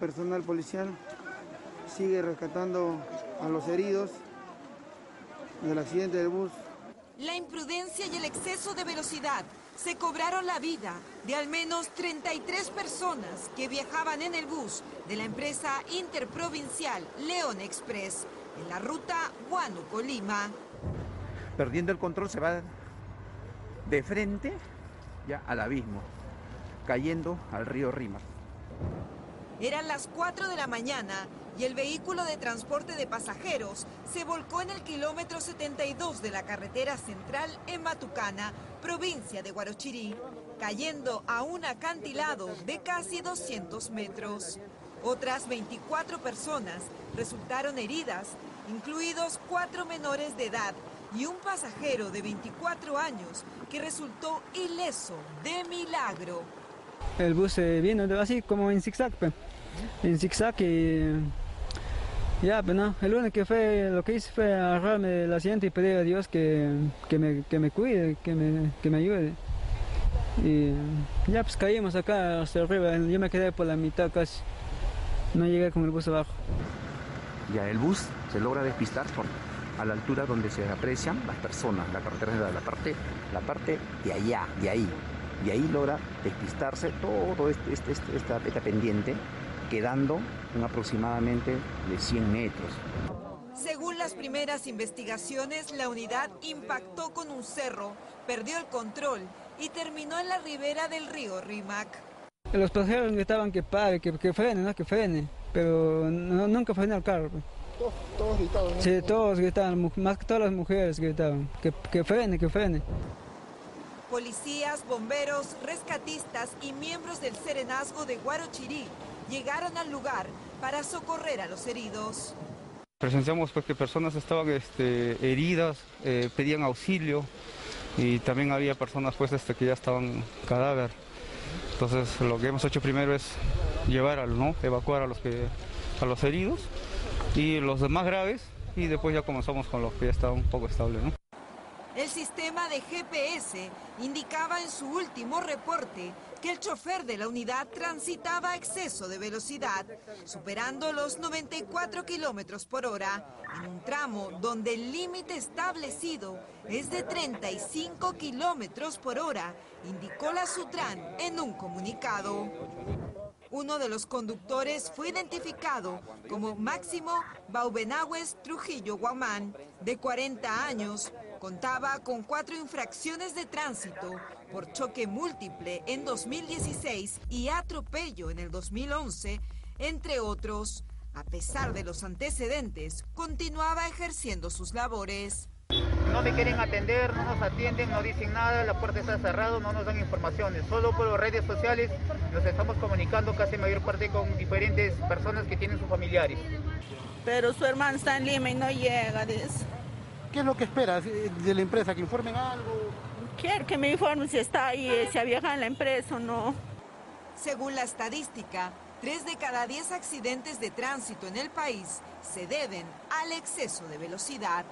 Personal policial sigue rescatando a los heridos del accidente del bus. La imprudencia y el exceso de velocidad se cobraron la vida de al menos 33 personas que viajaban en el bus de la empresa interprovincial León Express en la ruta Huánuco-Lima. Perdiendo el control se va de frente ya al abismo, cayendo al río Rima. Eran las 4 de la mañana y el vehículo de transporte de pasajeros se volcó en el kilómetro 72 de la carretera central en Matucana, provincia de Guarochirí, cayendo a un acantilado de casi 200 metros. Otras 24 personas resultaron heridas, incluidos cuatro menores de edad y un pasajero de 24 años que resultó ileso de milagro. El bus vino así como en zigzag, en zigzag y ya, pero no, el único que fue, lo que hice fue agarrarme del asiento y pedir a Dios que, que, me, que me cuide, que me, que me ayude. Y ya pues caímos acá hasta arriba, yo me quedé por la mitad casi, no llegué con el bus abajo. Ya el bus se logra despistar por, a la altura donde se aprecian las personas, la carretera de la parte, la parte de allá, de ahí, y ahí logra despistarse todo este, este, este, esta, esta pendiente, quedando en aproximadamente de 100 metros. Según las primeras investigaciones, la unidad impactó con un cerro, perdió el control y terminó en la ribera del río Rimac. Los pasajeros gritaban que pare, que, que frene, ¿no? que frene, pero no, nunca frenó el carro. Todos, todos gritaban. ¿no? Sí, todos gritaban, más que todas las mujeres gritaban, que, que frene, que frene. Policías, bomberos, rescatistas y miembros del Serenazgo de Guarochirí llegaron al lugar para socorrer a los heridos. Presenciamos pues, que personas estaban este, heridas, eh, pedían auxilio y también había personas pues, este, que ya estaban cadáver. Entonces lo que hemos hecho primero es llevar al, ¿no? evacuar a los, que, a los heridos y los más graves y después ya comenzamos con los que ya estaban un poco estables. El sistema de GPS indicaba en su último reporte que el chofer de la unidad transitaba a exceso de velocidad, superando los 94 kilómetros por hora en un tramo donde el límite establecido es de 35 kilómetros por hora, indicó la Sutran en un comunicado. Uno de los conductores fue identificado como Máximo Baubenahues Trujillo Guamán, de 40 años. Contaba con cuatro infracciones de tránsito por choque múltiple en 2016 y atropello en el 2011, entre otros. A pesar de los antecedentes, continuaba ejerciendo sus labores. No me quieren atender, no nos atienden, no dicen nada, la puerta está cerrada, no nos dan informaciones. Solo por las redes sociales nos estamos comunicando casi mayor parte con diferentes personas que tienen sus familiares. Pero su hermano está en Lima y no llega, dice. ¿Qué es lo que esperas de la empresa? ¿Que informen algo? Quiero que me informen si está ahí, si ha viajado en la empresa o no. Según la estadística, tres de cada diez accidentes de tránsito en el país se deben al exceso de velocidad.